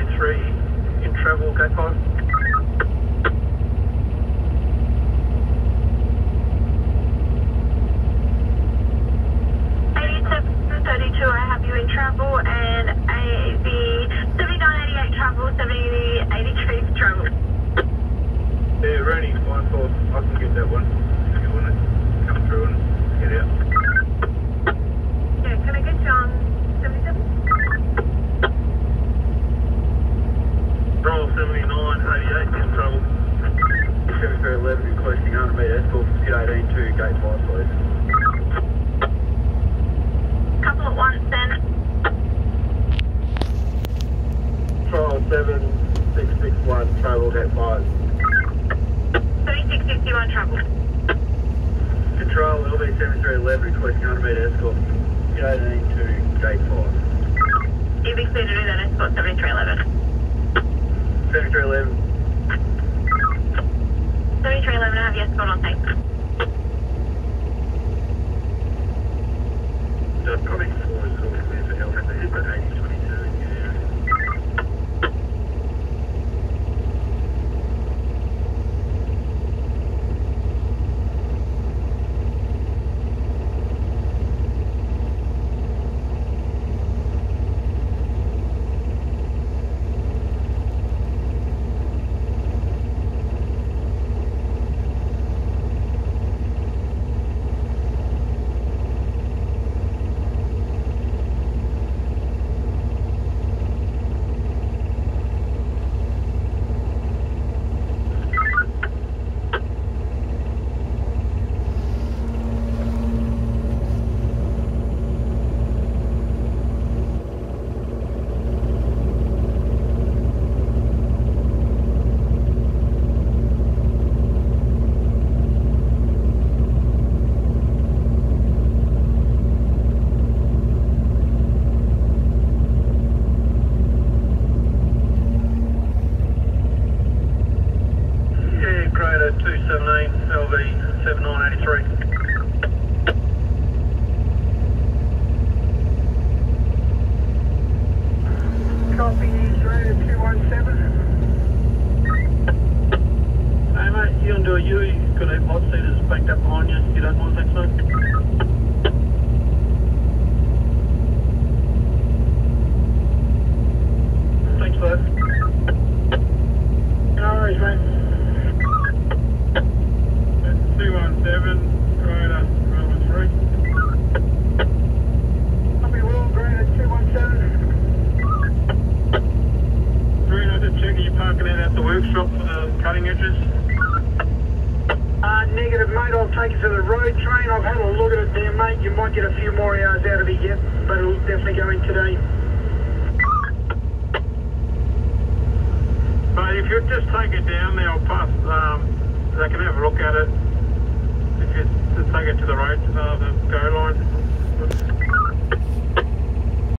183 in travel, go fine. Travel and AV 7988 travel, seventy-eighty-three travel. Yeah, Ronnie, 5 4, I can get that one. 3661 trouble. Control LB 7311, requesting 100 metre escort Skid 18 to gate 5. You've clear to do that escort 7311. 7311, 7311, I have your escort on thanks. just coming forward, so we're clear for help at the head, but 8022 in the area. Yeah, Crater 278, LV 7983. Copy, Australia 217. Hey mate, you on do a U, you've got a pod seaters backed up behind you, you don't thanks mate. Thanks for that. No worries, mate. 217, Crater, Bravo 3. Copy, Will, Greener 217. Green, I just checking you parking out at the workshop for the cutting edges. Uh, negative, mate. I'll take it to the road train. I've had a look at it there, mate. You might get a few more hours out of it yet, but it'll definitely go in today. But if you just take it down there, I'll pass, um, they can have a look at it. If you just take it to the road, uh.